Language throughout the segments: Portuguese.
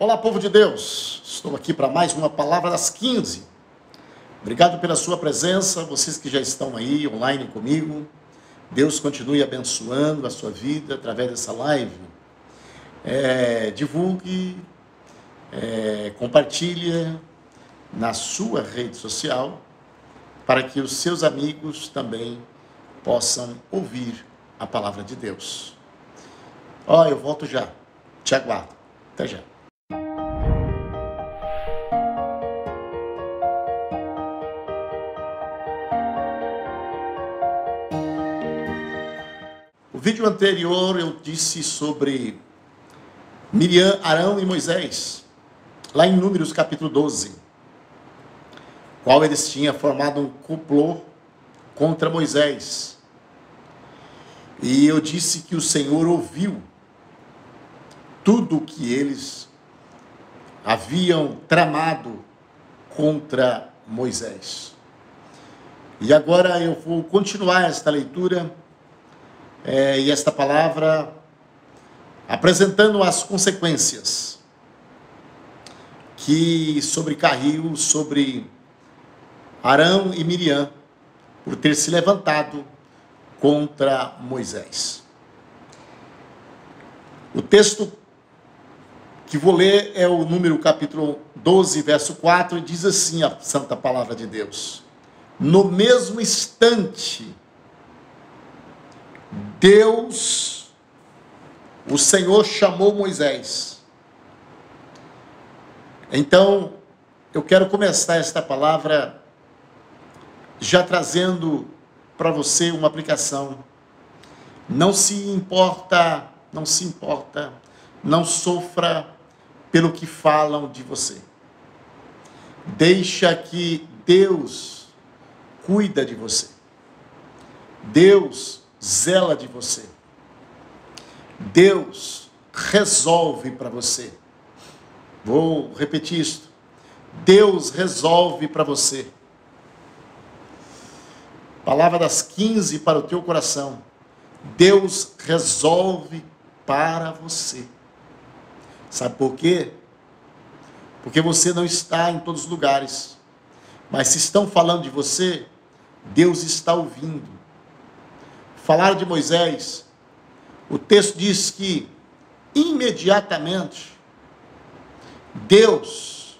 Olá, povo de Deus. Estou aqui para mais uma palavra das 15. Obrigado pela sua presença, vocês que já estão aí online comigo. Deus continue abençoando a sua vida através dessa live. É, divulgue, é, compartilhe na sua rede social para que os seus amigos também possam ouvir a palavra de Deus. Ó, oh, eu volto já. Te aguardo. Até já. O vídeo anterior eu disse sobre Miriam, Arão e Moisés, lá em Números capítulo 12, qual eles tinham formado um complô contra Moisés. E eu disse que o Senhor ouviu tudo o que eles haviam tramado contra Moisés. E agora eu vou continuar esta leitura é, e esta palavra apresentando as consequências que sobrecarriu sobre Arão e Miriam por ter se levantado contra Moisés. O texto que vou ler é o número capítulo 12, verso 4, e diz assim a santa palavra de Deus: No mesmo instante, Deus, o Senhor chamou Moisés. Então, eu quero começar esta palavra já trazendo para você uma aplicação. Não se importa, não se importa, não sofra pelo que falam de você. Deixa que Deus cuida de você. Deus zela de você. Deus resolve para você. Vou repetir isto. Deus resolve para você. Palavra das 15 para o teu coração. Deus resolve para você. Sabe por quê? Porque você não está em todos os lugares. Mas se estão falando de você, Deus está ouvindo. Falaram de Moisés. O texto diz que imediatamente Deus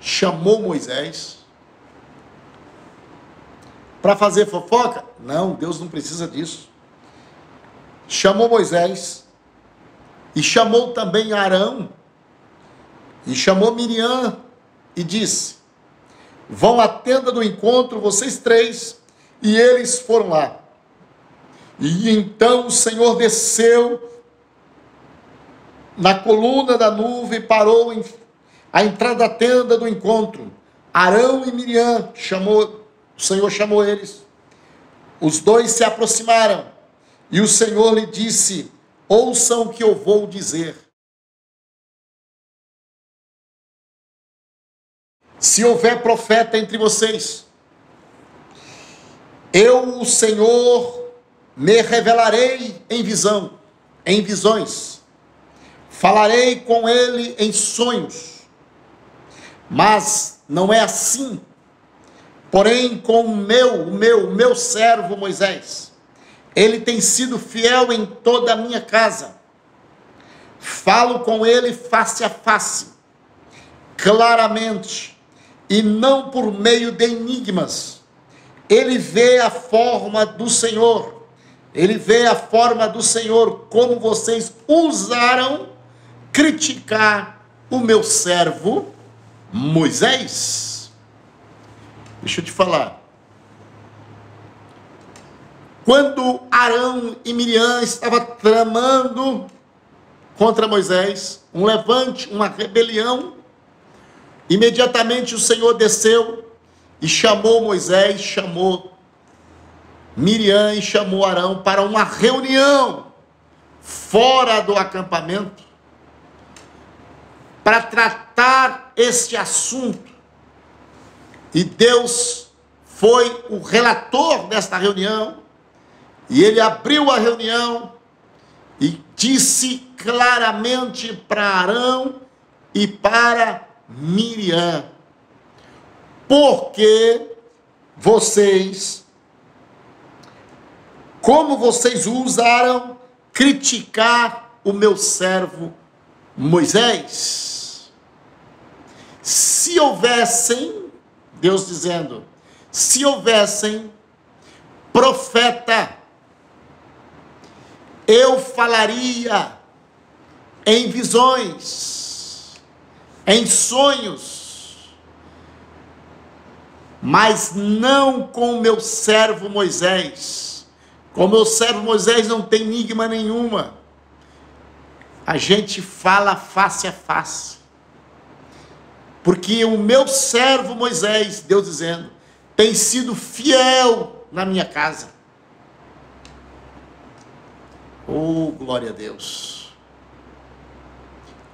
chamou Moisés para fazer fofoca? Não, Deus não precisa disso. Chamou Moisés e chamou também Arão, e chamou Miriam, e disse: Vão à tenda do encontro, vocês três, e eles foram lá. E então o Senhor desceu na coluna da nuvem, parou em, a entrada da tenda do encontro. Arão e Miriam chamou, o Senhor chamou eles. Os dois se aproximaram, e o Senhor lhe disse: Ouçam o que eu vou dizer. Se houver profeta entre vocês, eu, o Senhor, me revelarei em visão, em visões. Falarei com ele em sonhos. Mas não é assim. Porém, com o meu, o meu, o meu servo Moisés, ele tem sido fiel em toda a minha casa. Falo com ele face a face, claramente, e não por meio de enigmas. Ele vê a forma do Senhor. Ele vê a forma do Senhor, como vocês usaram criticar o meu servo Moisés. Deixa eu te falar. Quando Arão e Miriam estavam tramando contra Moisés, um levante, uma rebelião, imediatamente o Senhor desceu e chamou Moisés, chamou Miriam e chamou Arão para uma reunião fora do acampamento para tratar este assunto. E Deus foi o relator desta reunião e ele abriu a reunião e disse claramente para Arão e para Miriam, porque vocês, como vocês usaram criticar o meu servo Moisés. Se houvessem, Deus dizendo, se houvessem profeta, eu falaria em visões, em sonhos, mas não com o meu servo Moisés. Com o meu servo Moisés não tem enigma nenhuma. A gente fala face a face. Porque o meu servo Moisés, Deus dizendo, tem sido fiel na minha casa. Oh, glória a Deus.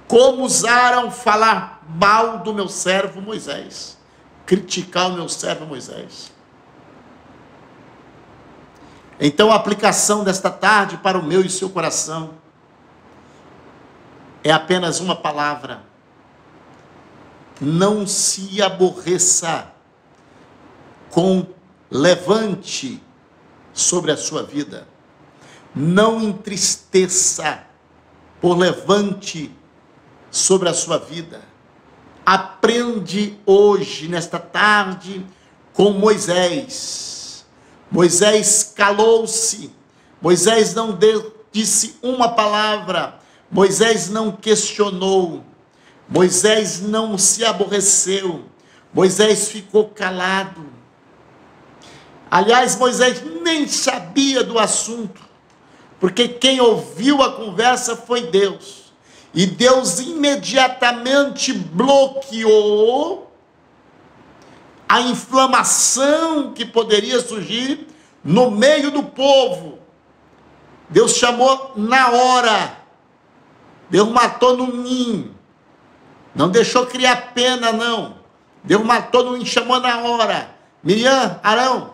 Como usaram falar mal do meu servo Moisés, criticar o meu servo Moisés. Então a aplicação desta tarde para o meu e seu coração é apenas uma palavra. Não se aborreça com levante sobre a sua vida. Não entristeça por levante sobre a sua vida. Aprende hoje, nesta tarde, com Moisés. Moisés calou-se. Moisés não disse uma palavra. Moisés não questionou. Moisés não se aborreceu. Moisés ficou calado. Aliás, Moisés nem sabia do assunto, porque quem ouviu a conversa foi Deus. E Deus imediatamente bloqueou a inflamação que poderia surgir no meio do povo. Deus chamou na hora. Deus matou no ninho. Não deixou criar pena, não. Deus matou no ninho, chamou na hora. Miriam, Arão,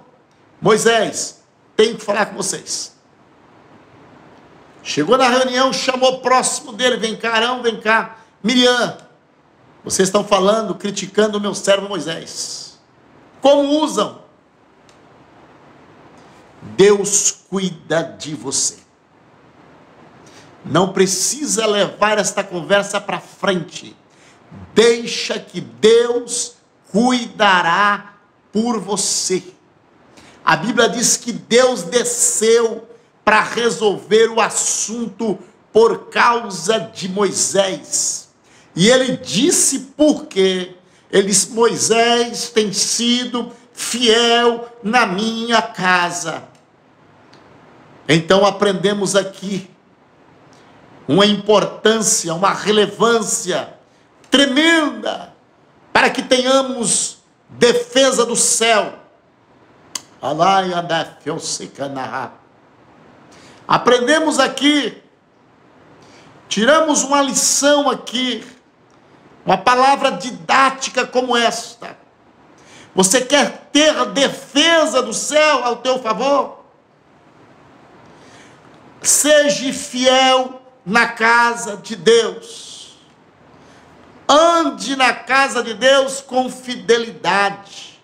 Moisés, tenho que falar com vocês. Chegou na reunião, chamou próximo dele, vem cá, Arão, vem cá. Miriam, vocês estão falando, criticando o meu servo Moisés. Como usam? Deus cuida de você. Não precisa levar esta conversa para frente. Deixa que Deus cuidará por você. A Bíblia diz que Deus desceu para resolver o assunto por causa de Moisés. E ele disse por quê? Ele disse: Moisés tem sido fiel na minha casa. Então aprendemos aqui uma importância, uma relevância tremenda para que tenhamos defesa do céu Aprendemos aqui, tiramos uma lição aqui, uma palavra didática como esta. Você quer ter a defesa do céu ao teu favor? Seja fiel na casa de Deus. Ande na casa de Deus com fidelidade.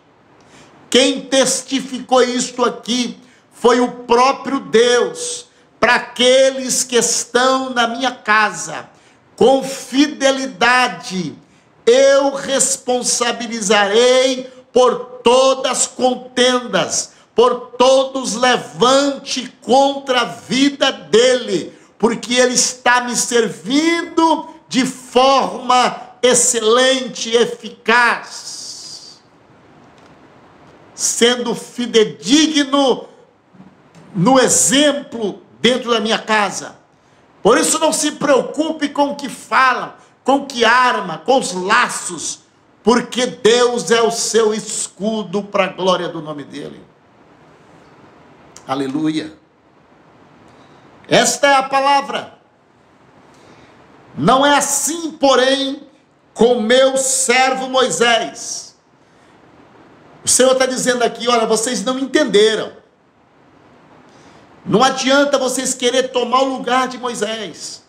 Quem testificou isto aqui foi o próprio Deus, para aqueles que estão na minha casa, com fidelidade, eu responsabilizarei por todas as contendas, por todos levante contra a vida dele, porque ele está me servindo de forma excelente, eficaz. Sendo fidedigno no exemplo dentro da minha casa. Por isso não se preocupe com o que falam, com que arma, com os laços, porque Deus é o seu escudo para a glória do nome dele. Aleluia. Esta é a palavra. Não é assim, porém, com meu servo Moisés o Senhor está dizendo aqui: olha, vocês não entenderam. Não adianta vocês querer tomar o lugar de Moisés,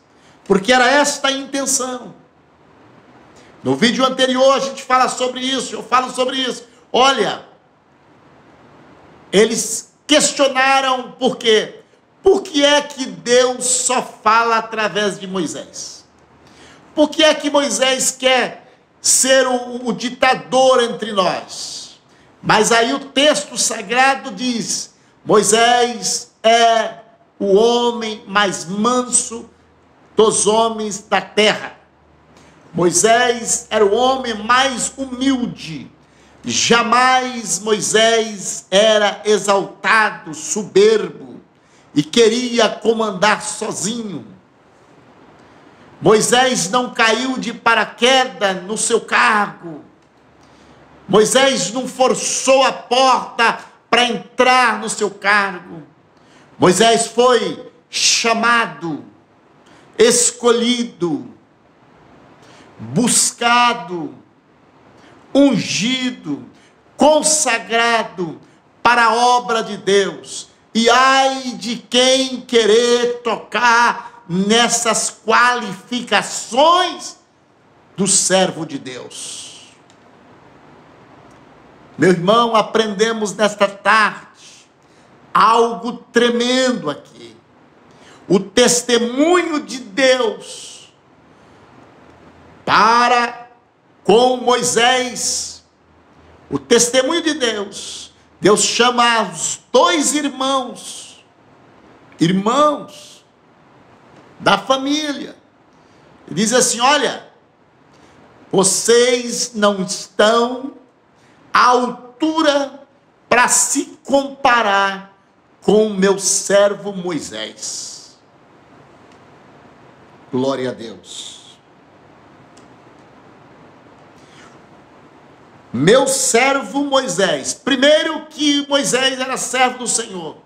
porque era esta a intenção. No vídeo anterior a gente fala sobre isso, eu falo sobre isso. Olha, eles questionaram por quê? Por que é que Deus só fala através de Moisés? Por que é que Moisés quer ser o, o ditador entre nós? Mas aí o texto sagrado diz: Moisés é o homem mais manso dos homens da terra. Moisés era o homem mais humilde. Jamais Moisés era exaltado, soberbo e queria comandar sozinho. Moisés não caiu de paraquedas no seu cargo. Moisés não forçou a porta para entrar no seu cargo. Moisés foi chamado, escolhido, buscado, ungido, consagrado para a obra de Deus. E ai de quem querer tocar nessas qualificações do servo de Deus. Meu irmão, aprendemos nesta tarde algo tremendo aqui. O testemunho de Deus para com Moisés. O testemunho de Deus. Deus chama os dois irmãos, irmãos da família. E diz assim: Olha, vocês não estão à altura para se comparar com meu servo Moisés. Glória a Deus. Meu servo Moisés. Primeiro que Moisés era servo do Senhor.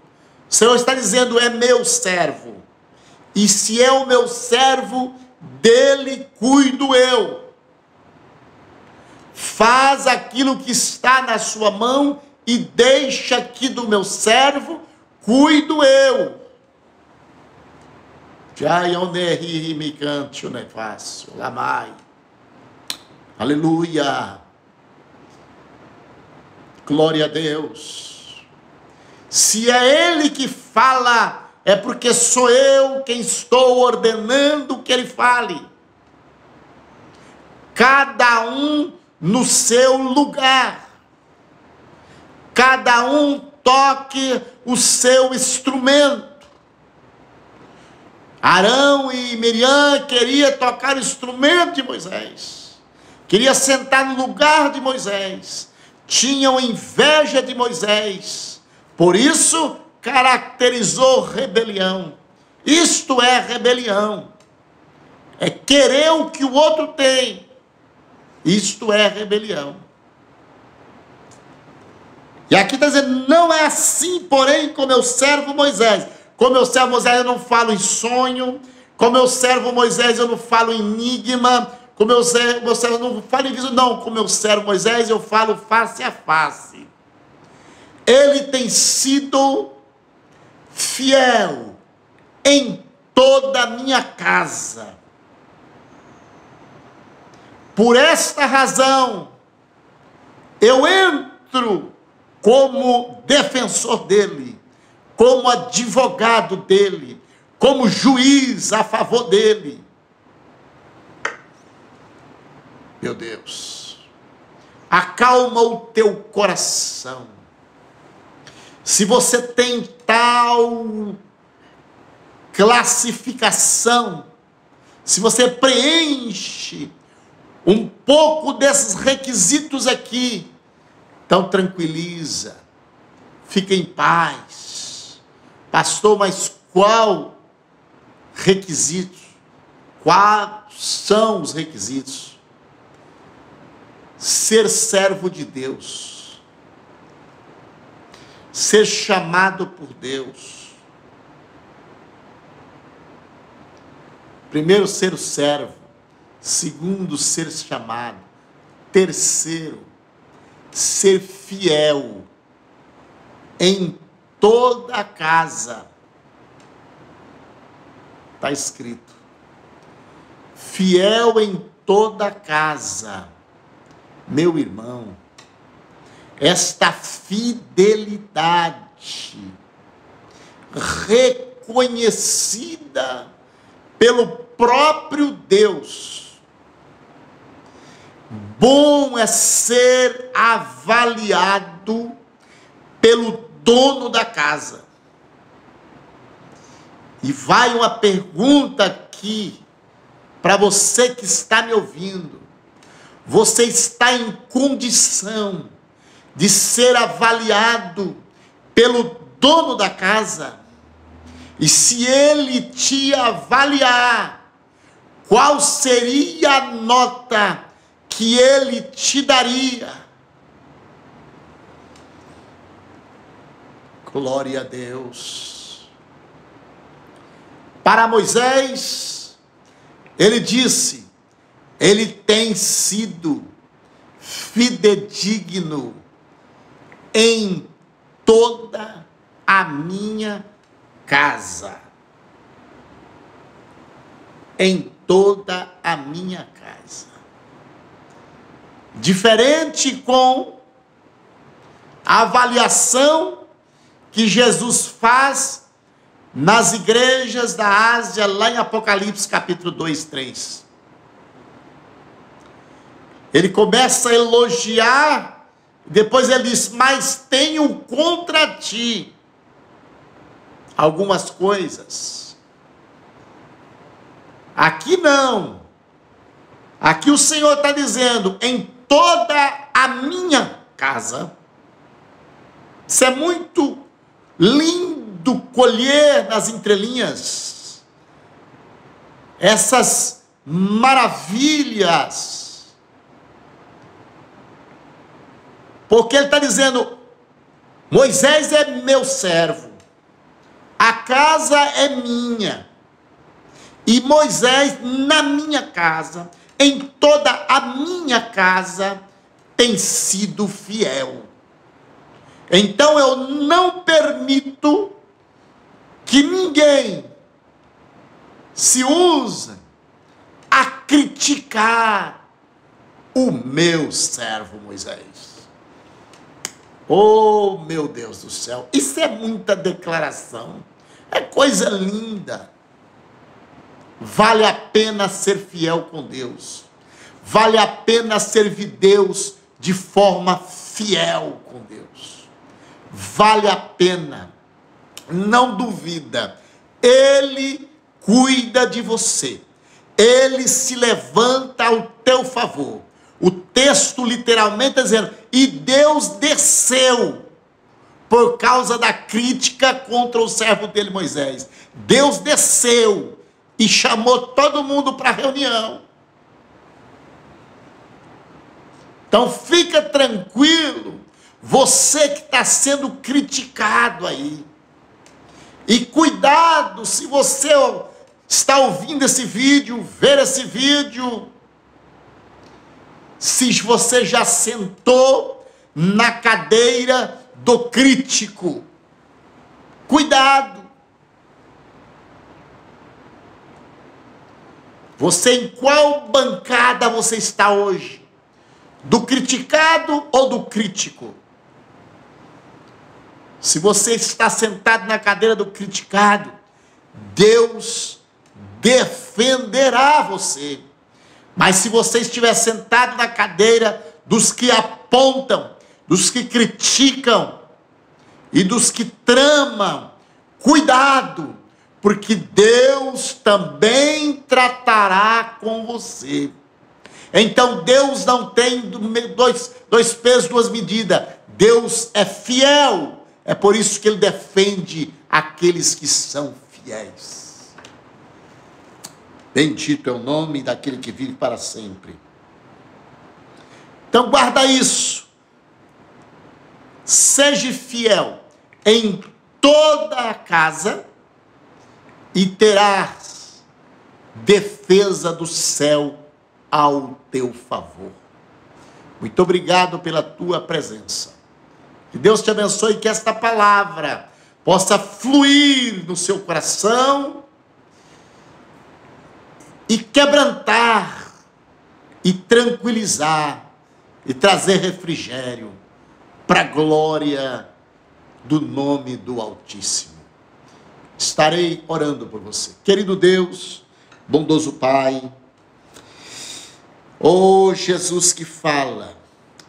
O Senhor está dizendo: é meu servo. E se é o meu servo, dele cuido eu. Faz aquilo que está na sua mão e deixa aqui do meu servo cuido eu. Jaionehi me cante o fácil, lamai. Aleluia. Glória a Deus. Se é Ele que fala, é porque sou eu quem estou ordenando que Ele fale. Cada um no seu lugar. Cada um toque o seu instrumento. Arão e Miriam queria tocar o instrumento de Moisés. Queria sentar no lugar de Moisés. Tinham inveja de Moisés. Por isso caracterizou rebelião. Isto é rebelião. É querer o que o outro tem. Isto é rebelião. E aqui está dizendo, não é assim, porém, com meu servo Moisés. Com meu servo Moisés eu não falo em sonho, com meu servo Moisés eu não falo em enigma, com meu servo, servo eu não falo em visão, não. Com meu servo Moisés eu falo face a face. Ele tem sido fiel em toda a minha casa. Por esta razão, eu entro como defensor dele, como advogado dele, como juiz a favor dele. Meu Deus, acalma o teu coração. Se você tem tal classificação, se você preenche um pouco desses requisitos aqui, então tranquiliza, fica em paz. Pastor, mas qual requisito? Quais são os requisitos? Ser servo de Deus, ser chamado por Deus. Primeiro, ser o servo. Segundo, ser chamado. Terceiro, ser fiel em toda a casa. Está escrito. Fiel em toda a casa. Meu irmão, esta fidelidade reconhecida pelo próprio Deus. Bom é ser avaliado pelo dono da casa. E vai uma pergunta aqui para você que está me ouvindo. Você está em condição de ser avaliado pelo dono da casa? E se ele te avaliar, qual seria a nota que ele te daria? Glória a Deus. Para Moisés, ele disse: ele tem sido fidedigno em toda a minha casa. Em toda a minha casa. Diferente com a avaliação que Jesus faz nas igrejas da Ásia, lá em Apocalipse capítulo 2, 3. Ele começa a elogiar, depois ele diz: Mas tenho contra ti algumas coisas. Aqui não. Aqui o Senhor está dizendo: em toda a minha casa. Isso é muito lindo colher nas entrelinhas essas maravilhas. Porque ele está dizendo: Moisés é meu servo. A casa é minha. E Moisés, na minha casa, em toda a minha casa, tem sido fiel. Então eu não permito que ninguém se use a criticar o meu servo Moisés. Oh, meu Deus do céu, isso é muita declaração. É coisa linda. Vale a pena ser fiel com Deus. Vale a pena servir Deus de forma fiel com Deus. Vale a pena. Não duvida. Ele cuida de você. Ele se levanta ao teu favor. O texto literalmente está dizendo: e Deus desceu por causa da crítica contra o servo dele Moisés. Deus desceu e chamou todo mundo para a reunião. Então fica tranquilo, você que está sendo criticado aí. E cuidado se você está ouvindo esse vídeo, ver esse vídeo, se você já sentou na cadeira do crítico. Cuidado. Você em qual bancada você está hoje? Do criticado ou do crítico? Se você está sentado na cadeira do criticado, Deus defenderá você. Mas se você estiver sentado na cadeira dos que apontam, dos que criticam e dos que tramam, cuidado, porque Deus também tratará com você. Então Deus não tem dois, dois pesos, duas medidas. Deus é fiel. É por isso que ele defende aqueles que são fiéis. Bendito é o nome daquele que vive para sempre. Então guarda isso. Seja fiel em toda a casa e terás defesa do céu ao teu favor. Muito obrigado pela tua presença. Que Deus te abençoe e que esta palavra possa fluir no seu coração e quebrantar e tranquilizar e trazer refrigério para a glória do nome do Altíssimo. Estarei orando por você. Querido Deus, bondoso Pai, ó oh, Jesus que fala,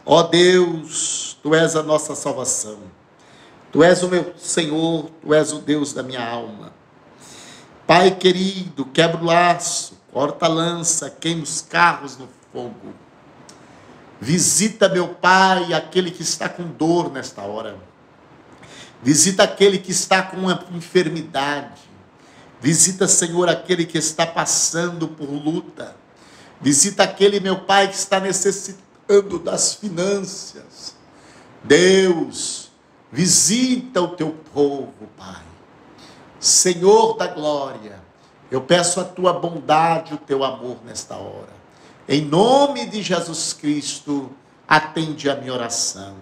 ó oh, Deus, tu és a nossa salvação. Tu és o meu Senhor, tu és o Deus da minha alma. Pai querido, quebra o laço, corta a lança, queima os carros no fogo. Visita, meu Pai, aquele que está com dor nesta hora. Visita aquele que está com uma enfermidade. Visita, Senhor, aquele que está passando por luta. Visita aquele, meu Pai, que está necessitando das finanças. Deus, visita o teu povo, Pai. Senhor da glória, eu peço a tua bondade, o teu amor nesta hora. Em nome de Jesus Cristo, atende a minha oração.